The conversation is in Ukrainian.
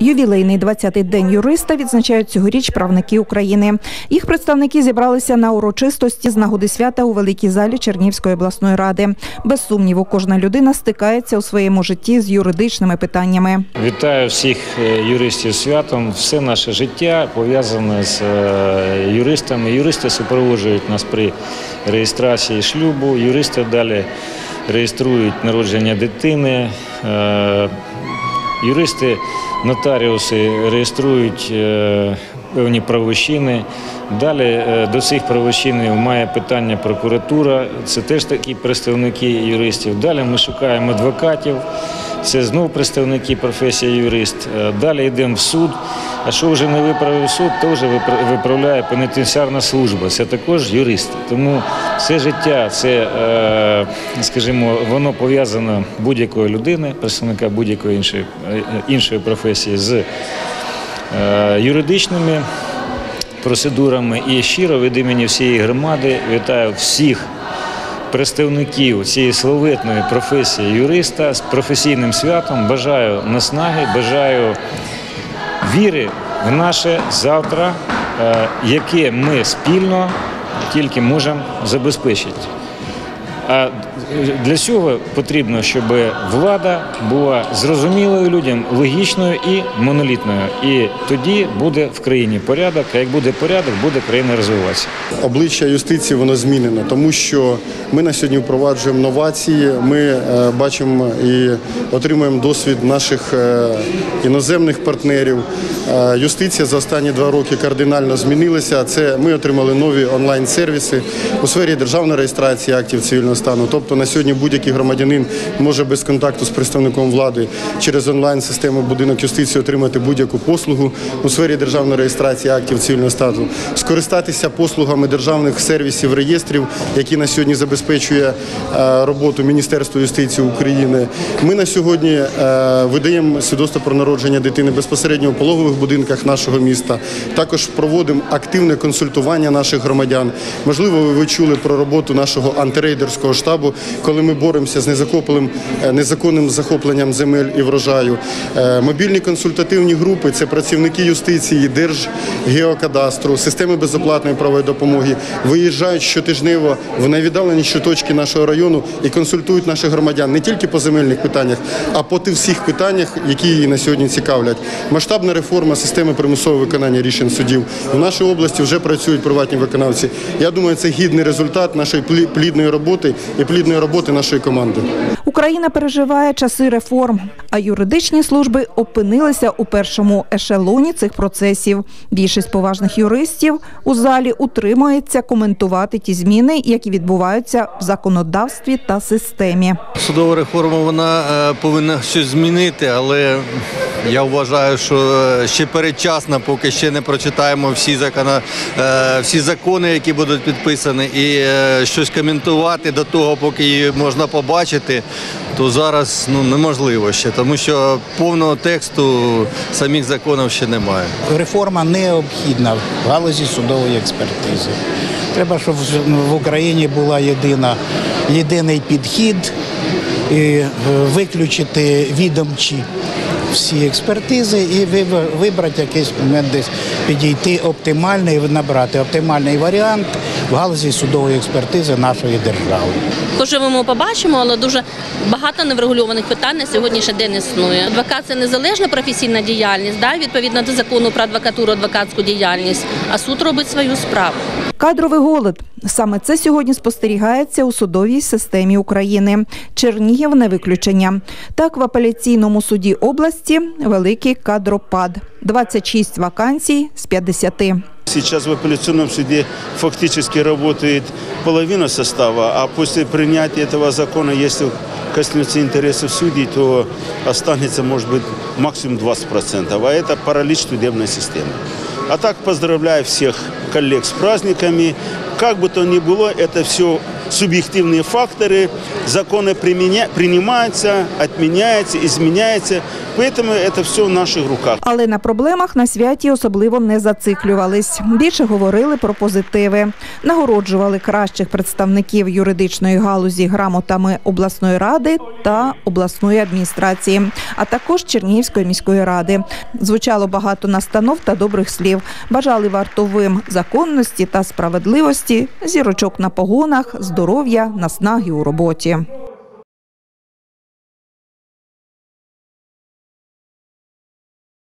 Ювілейний 20-й день юриста відзначають цьогоріч правники України. Їх представники зібралися на урочистості з нагоди свята у великій залі Чернівської обласної ради. Без сумніву, кожна людина стикається у своєму житті з юридичними питаннями. Вітаю всіх е, юристів святом. Все наше життя пов'язане з е, юристами. Юристи супроводжують нас при реєстрації шлюбу. Юристи далі реєструють народження дитини. Юристи, нотаріуси реєструють е, певні правочини. Далі е, до цих правочинів має питання прокуратура. Це теж такі представники юристів. Далі ми шукаємо адвокатів. Це знову представники професії юрист. Е, Далі йдемо в суд. А що вже не виправив суд, то вже випра- виправляє пенітенціарна служба. Це також юристи. Тому все життя, це, е, скажімо, воно пов'язано будь-якої людини, представника будь-якої іншої, е, іншої професії з е, юридичними процедурами. І щиро від імені всієї громади вітаю всіх представників цієї славетної професії юриста з професійним святом. Бажаю наснаги, бажаю віри в наше завтра, яке ми спільно тільки можемо забезпечити. А для цього потрібно, щоб влада була зрозумілою людям, логічною і монолітною. І тоді буде в країні порядок. А як буде порядок, буде країна розвиватися. обличчя юстиції воно змінено, тому що ми на сьогодні впроваджуємо новації. Ми е, бачимо і отримуємо досвід наших е, іноземних партнерів. Е, юстиція за останні два роки кардинально змінилася. Це ми отримали нові онлайн-сервіси у сфері державної реєстрації актів цивільного стану. Тобто на сьогодні будь-який громадянин може без контакту з представником влади через онлайн-систему будинок юстиції отримати будь-яку послугу у сфері державної реєстрації актів цивільного стану, скористатися послугами державних сервісів реєстрів, які на сьогодні забезпечує е, роботу Міністерства юстиції України. Ми на сьогодні е, видаємо свідоцтво про народження дитини безпосередньо у пологових будинках нашого міста. Також проводимо активне консультування наших громадян. Можливо, ви чули про роботу нашого антирейдерського штабу, коли ми боремося з незакоплим, е, незаконним захопленням земель і врожаю. Е, Мобільні консультативні групи це працівники юстиції, Держгеокадастру, системи безоплатної правової допомоги. Виїжджають щотижнево в найвіддаленіші точки нашого району і консультують наших громадян не тільки по земельних питаннях, а по тих всіх питаннях, які її на сьогодні цікавлять. Масштабна реформа системи примусового виконання рішень судів. В нашій області вже працюють приватні виконавці. Я думаю, це гідний результат нашої плідної роботи і плідної роботи нашої команди. Україна переживає часи реформ, а юридичні служби опинилися у першому ешелоні цих процесів. Більшість поважних юристів у залі утримується коментувати ті зміни, які відбуваються в законодавстві та системі. Судова реформа вона е, повинна щось змінити, але я вважаю, що ще передчасно, поки ще не прочитаємо всі закони, е, всі закони, які будуть підписані, і е, щось коментувати до того, поки її можна побачити, то зараз ну неможливо ще, тому що повного тексту самих законів ще немає. реформа необхідна в галузі судової експертизи. Треба, щоб в- в Україні була єдина, єдиний підхід, і е, виключити відомчі всі експертизи і виб- вибрати якийсь момент десь підійти оптимальний, набрати. Оптимальний варіант в галузі судової експертизи нашої держави. Поживемо, побачимо, але дуже багато неврегульованих питань на сьогоднішній день існує. Адвокат це незалежна професійна діяльність, да, відповідно до закону про адвокатуру, адвокатську діяльність, а суд робить свою справу. Кадровий голод саме це сьогодні спостерігається у судовій системі України. Чернігів не виключення. Так, в апеляційному суді області великий кадропад 26 вакансій з 50. Сейчас в апелляционном суде фактически работает половина состава, а после принятия этого закона, если коснется интересов судей, то останется, может быть, максимум 20%. А это паралич судебной системы. А так поздравляю всех коллег с праздниками. Как бы то ни было, это все субъективные факторы, законы применя- принимаются, отменяются, изменяются. Поэтому это все в наших руках. Але на проблемах на святі особливо не зациклювались. Більше говорили про позитиви, нагороджували кращих представників юридичної галузі грамотами обласної ради та обласної адміністрації, а також Чернігівської міської ради. Звучало багато настанов та добрих слів. Бажали вартовим законності та справедливості, зірочок на погонах, здоров'я, наснаги у роботі.